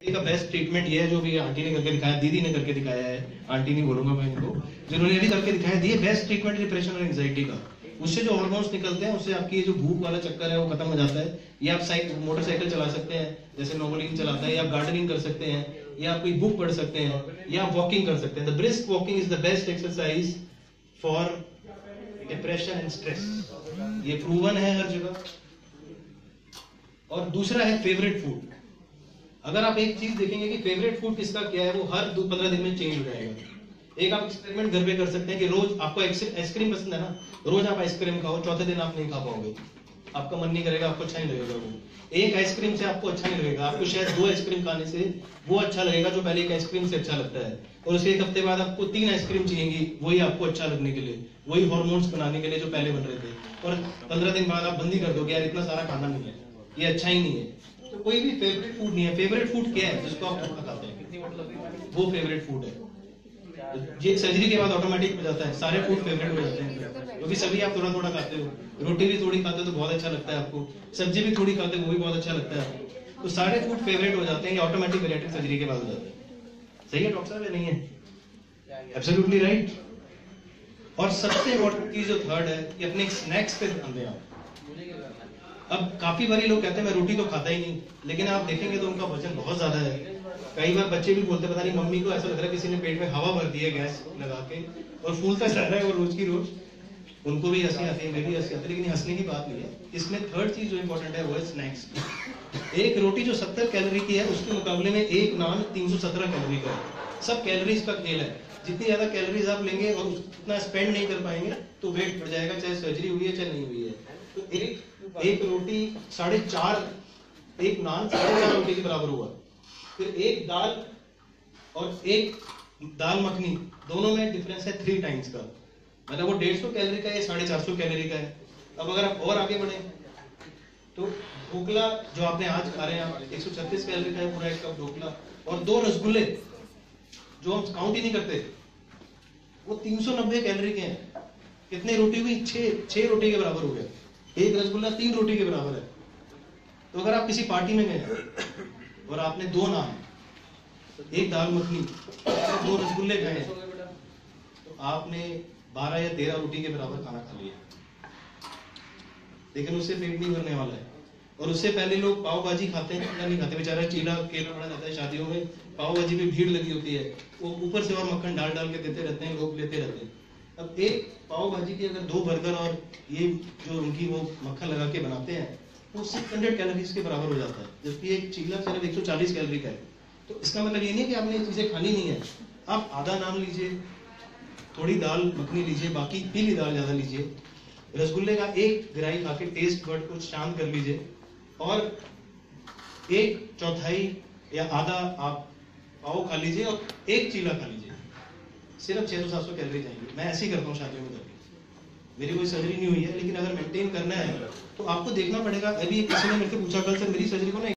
का best treatment ये है जो भी आंटी ने करके दिखाया, दीदी ने करके दिखाया है। आंटी नहीं बोलूँगा मैं इनको। जिन्होंने अभी करके दिखाया दिए बेस्ट ट्रीटमेंट डिप्रेशन और एंजाइटी का। उससे जो हार्मोन्स निकलते हैं, उससे आपकी ये जो भूख वाला चक्कर है, वो खत्म हो जाता है। या आप साइकिल मोटरसाइकिल चला सकते हैं, जैसे नॉर्मली चलाता है, या आप गार्डनिंग कर सकते हैं, या आप कोई बुक पढ़ सकते हैं, या आप वॉकिंग कर सकते हैं। The brisk walking is the best exercise for depression and stress ये प्रूवन है हर जगह। और दूसरा है फेवरेट फ़ूड अगर आप एक चीज़ देखेंगे कि फेवरेट फ़ूड किसका क्या है, वो हर दो पंद्रह दिन में चेंज हो जाएगा। एक आप एक्सपेरिमेंट घर पे कर सकते हैं कि रोज आपको आइसक्रीम पसंद है ना, रोज आप आइसक्रीम खाओ, चौथे दिन आप नहीं खा पाओगे। आपका मन नहीं करेगा, आपको अच्छा नहीं लगेगा वो। एक आइसक्रीम से आपको अच्छा नहीं लगेगा, आपको शायद दो आइसक्रीम खाने से वो अच्छा लगेगा जो पहले एक आइसक्रीम से अच्छा लगता है। और उसके एक हफ़्ते बाद आपको तीन आइसक्रीम चाहिएगी, वही आपको अच्छा लगने के लिए, वही हॉर्मोन्स बनाने के लिए जो पहले बन रहे थे। और पंद्रह दिन बाद आप बंदी कर दोगे, यार इतना सारा खाना नहीं है, ये अच्छा ही नहीं है। तो कोई भी फेवरेट फ़ूड नहीं है। फेवरेट फ़ूड क्या है? जिसको आप धोखा खाते हैं। वो फेवरेट फ़ूड है। ये सर्जरी के बाद ऑटोमेटिक हो जाता है। सारे फ़ूड फेवरेट हो जाते हैं। क्योंकि सभी आप थोड़ा थोड़ा खाते हो। रोटी भी थोड़ी खाते हो तो बहुत अच्छा लगता है आपको। सब्ज़ी भी थोड़ी खाते हो वो भी बहुत अच्छा लगता है आपको। तो सारे फ़ूड फेवरेट हो जाते हैं। ये ऑटोमेटिक बेरियाट्रिक सर्जरी के बाद हो जाते हैं। सही है डॉक्टर साहब या नहीं है? एब्सोल्युटली राइट और सबसे इम्पोर्टेंट चीज़ जो थर्ड है कि अपने स्नैक्स पे ध्यान दें आप। अब काफ़ी बारी लोग कहते हैं, मैं रोटी तो खाता ही नहीं, लेकिन आप देखेंगे तो उनका वज़न बहुत ज़्यादा है। कई बार बच्चे भी बोलते पता नहीं, मम्मी को ऐसा लग रहा है किसी ने पेट में हवा भर दी है गैस लगा के। और फूलता जा रहा है वो रोज की रोज। उनको भी हँसी आती है मेरी हँसी आती है, लेकिन हंसने की बात नहीं है। इसमें थर्ड चीज़ जो इंपॉर्टेंट है, वो है स्नैक्स एक रोटी जो 70 कैलोरी की है, उसके मुकाबले में एक नान 317 कैलोरी का है। सब कैलोरीज का खेल है। जितनी ज़्यादा कैलोरीज आप लेंगे और उतना स्पेंड नहीं कर पाएँगे तो वेट बढ़ जाएगा, चाहे सर्जरी हुई है, चाहे नहीं हुई है। तो एक एक रोटी साढ़े चार, एक नान साढ़े चार रोटी के बराबर हुआ। फिर एक दाल और एक दाल मखनी, दोनों में डिफरेंस है थ्री टाइम्स का। मतलब वो डेढ़ सौ कैलोरी का है, साढ़े चार सौ कैलोरी का है। अब अगर आप और आगे बढ़े तो ढोकला, जो आपने आज खा रहे हैं एक सौ छत्तीस कैलोरी का है पूरा एक कप ढोकला, और दो रसगुल्ले। जो हम काउंट ही नहीं करते, वो तीन सौ नब्बे कैलोरी के हैं। कितने रोटी हुई? छह छह रोटी के बराबर हो गया। एक रसगुल्ला तीन रोटी के बराबर है। तो अगर आप किसी पार्टी में गए और आपने दो नान, एक दाल मखनी, दो रसगुल्ले खाए तो आपने बारह या तेरह रोटी के बराबर खाना खा लिया। लेकिन उससे पेट नहीं भरने वाला है। और उससे पहले लोग पाव भाजी खाते हैं या नहीं खाते। बेचारा चीला, केला, बड़ा जाता है, शादियों में पाव भाजी में भीड़ लगी होती है। वो ऊपर से और मक्खन डाल डाल के देते रहते हैं लोग लेते रहते हैं। अब एक पाव भाजी की अगर दो बर्गर और ये जो उनकी वो मक्खन लगा के बनाते हैं, वो सिक्स हंड्रेड कैलोरीज के बराबर हो जाता है। जबकि एक चीला सिर्फ़ एक सौ चालीस कैलोरी का है। तो इसका मतलब ये नहीं कि आपने ये चीज़ें खानी नहीं है। आप आधा नान लीजिए, थोड़ी दाल मखनी लीजिए, बाकी पीली दाल ज़्यादा लीजिए। रसगुल्ले का एक गिराई खा के टेस्ट बर्ड को शांत कर लीजिए। और एक चौथाई या आधा आप पाव खा लीजिए और एक चीला खा लीजिए। सिर्फ़ छह सौ, सात सौ कैलोरी जाएँगे। मैं ऐसे ही करता हूँ शादियों में करके मेरी कोई सर्जरी नहीं हुई है, लेकिन अगर मेंटेन करना है तो आपको देखना पड़ेगा। अभी किसी ने मेरे से पूछा, कल सर मेरी सर्जरी को ना